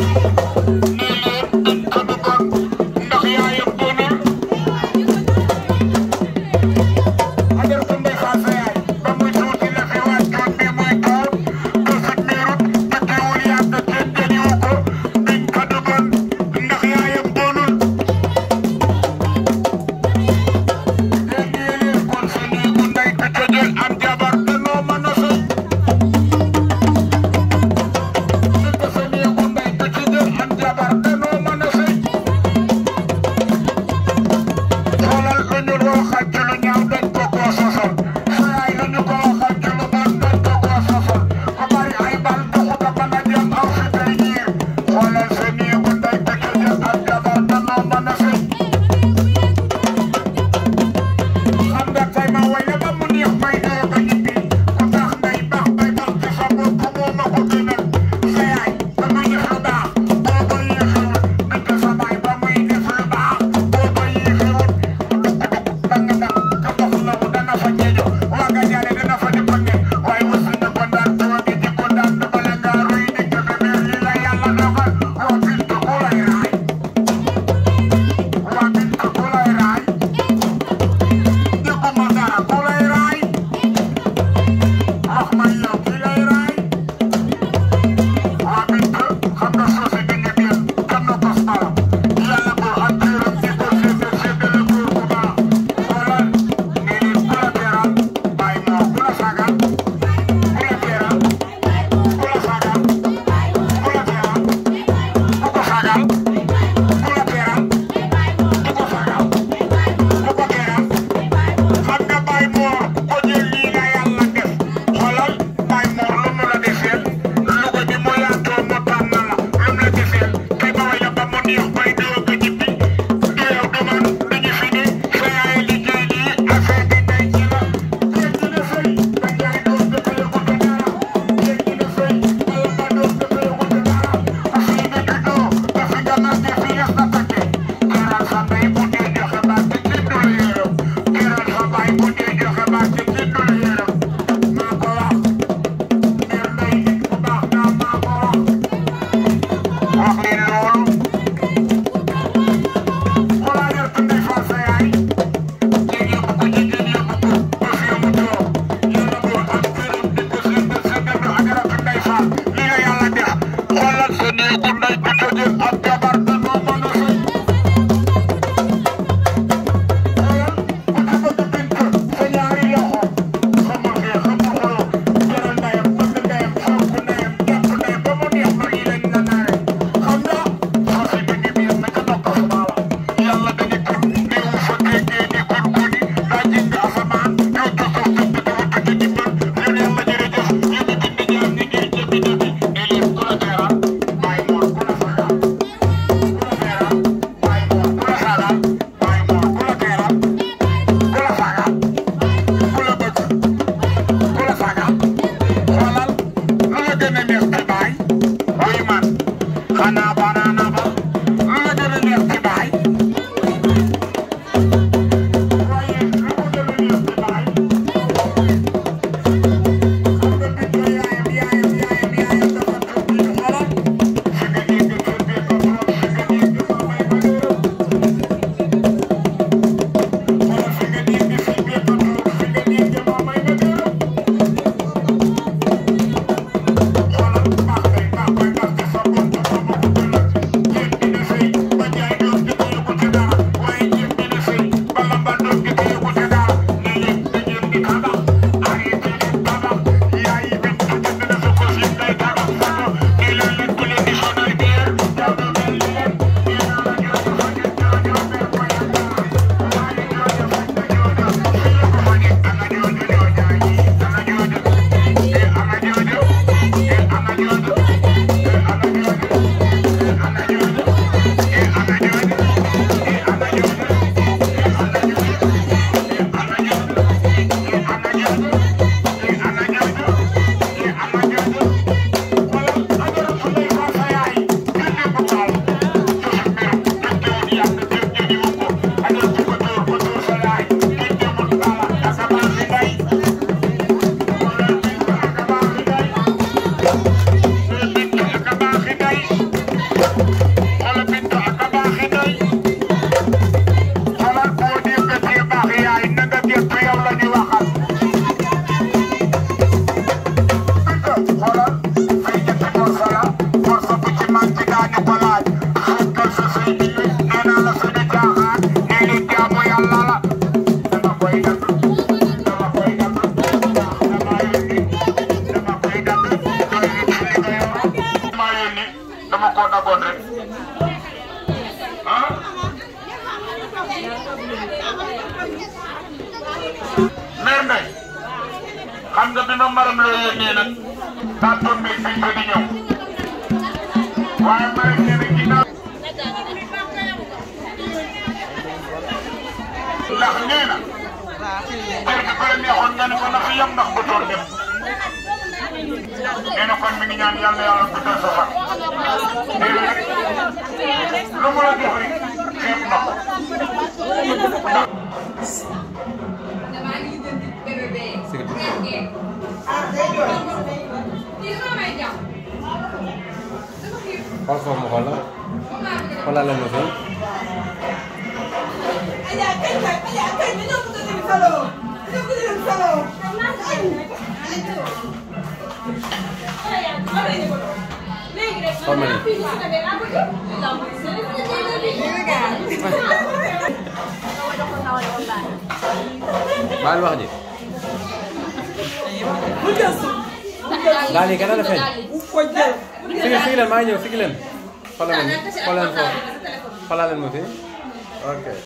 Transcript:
you Bye. Nday xam nga bi ma maram loo yónnee nag tàmpon bi sëñ bi di ñëw waaye maram nee na ginnaaw ndax nee na kër gi ko la neexoon nga ne ko na fi yem ndax ba tool dem nee na kon mi ngi ñaan yàlla yàlla bu xool foofu mu xool la xoolal la mosul. xool ma nii. baal wax ji. daal yi gën a rafet. sigil sigil leen maa ngi ñëw sigil leen xoolal leen xoolal leen foofu xoolal leen ma fi ok